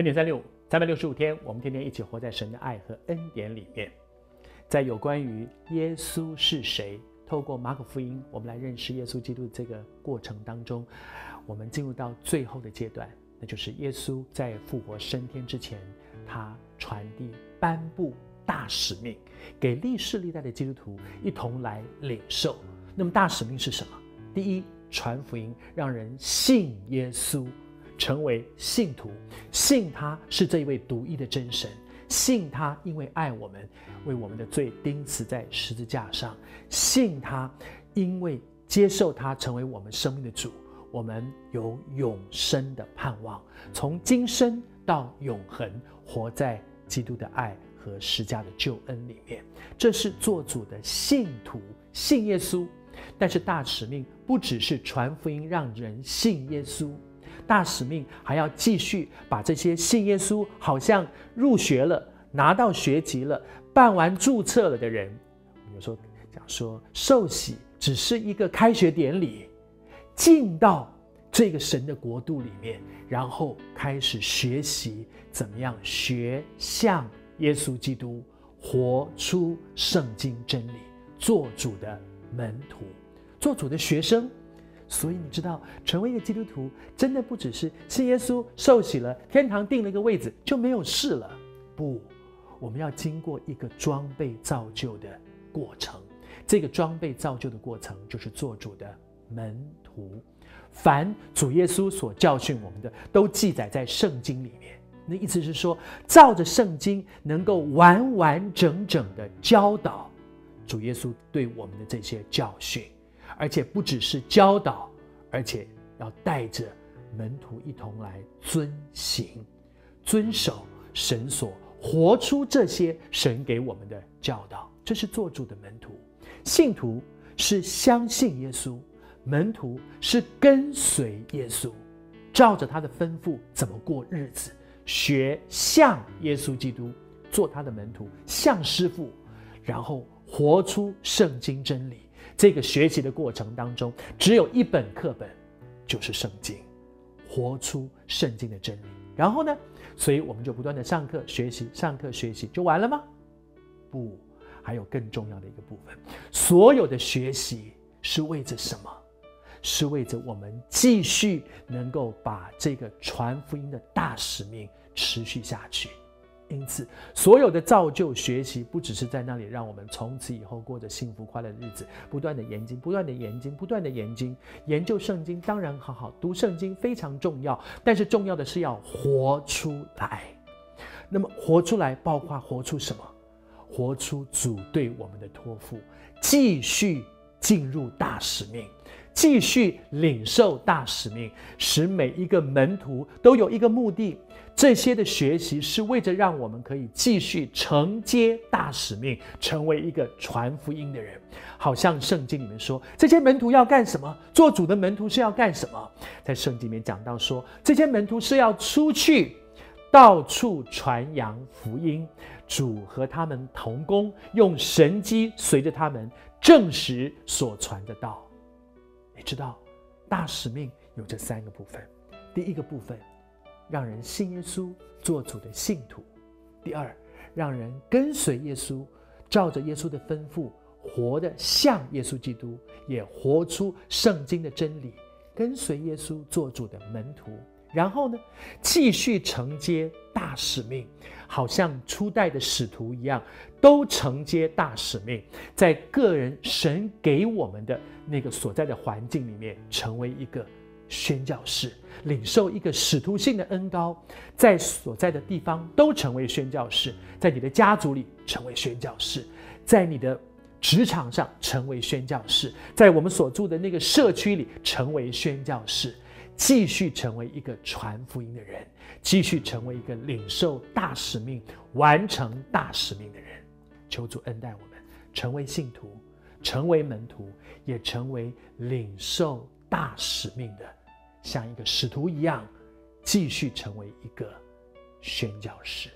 恩典三六五，三百六十五天，我们天天一起活在神的爱和恩典里面。在有关于耶稣是谁，透过马可福音，我们来认识耶稣基督这个过程当中，我们进入到最后的阶段，那就是耶稣在复活升天之前，他传递颁布大使命，给历世历代的基督徒一同来领受。那么大使命是什么？第一，传福音，让人信耶稣。成为信徒，信他是这一位独一的真神，信他因为爱我们，为我们的罪钉死在十字架上，信他因为接受他成为我们生命的主，我们有永生的盼望，从今生到永恒，活在基督的爱和十架的救恩里面。这是做主的信徒信耶稣，但是大使命不只是传福音，让人信耶稣。大使命还要继续把这些信耶稣、好像入学了、拿到学籍了、办完注册了的人，有时候讲说受洗只是一个开学典礼，进到这个神的国度里面，然后开始学习怎么样学像耶稣基督，活出圣经真理，做主的门徒，做主的学生。所以你知道，成为一个基督徒，真的不只是信耶稣、受洗了，天堂定了一个位置就没有事了。不，我们要经过一个装备造就的过程。这个装备造就的过程，就是做主的门徒。凡主耶稣所教训我们的，都记载在圣经里面。那意思是说，照着圣经，能够完完整整的教导主耶稣对我们的这些教训。而且不只是教导，而且要带着门徒一同来遵行、遵守神所活出这些神给我们的教导。这是做主的门徒，信徒是相信耶稣，门徒是跟随耶稣，照着他的吩咐怎么过日子，学像耶稣基督，做他的门徒，像师傅，然后活出圣经真理。这个学习的过程当中，只有一本课本，就是圣经，活出圣经的真理。然后呢，所以我们就不断的上课学习，上课学习就完了吗？不，还有更重要的一个部分。所有的学习是为着什么？是为着我们继续能够把这个传福音的大使命持续下去。因此，所有的造就学习，不只是在那里让我们从此以后过着幸福快乐的日子，不断的研经，不断的研经，不断的研经，研究圣经当然很好，读圣经非常重要，但是重要的是要活出来。那么活出来，包括活出什么？活出主对我们的托付，继续进入大使命，继续领受大使命，使每一个门徒都有一个目的。这些的学习是为着让我们可以继续承接大使命，成为一个传福音的人。好像圣经里面说，这些门徒要干什么？做主的门徒是要干什么？在圣经里面讲到说，这些门徒是要出去，到处传扬福音。主和他们同工，用神机随着他们证实所传的道。你知道，大使命有这三个部分。第一个部分。让人信耶稣，做主的信徒；第二，让人跟随耶稣，照着耶稣的吩咐，活得像耶稣基督，也活出圣经的真理，跟随耶稣做主的门徒。然后呢，继续承接大使命，好像初代的使徒一样，都承接大使命，在个人神给我们的那个所在的环境里面，成为一个。宣教士领受一个使徒性的恩高，在所在的地方都成为宣教士，在你的家族里成为宣教士，在你的职场上成为宣教士，在我们所住的那个社区里成为宣教士，继续成为一个传福音的人，继续成为一个领受大使命、完成大使命的人。求主恩待我们，成为信徒，成为门徒，也成为领受大使命的。像一个使徒一样，继续成为一个宣教士。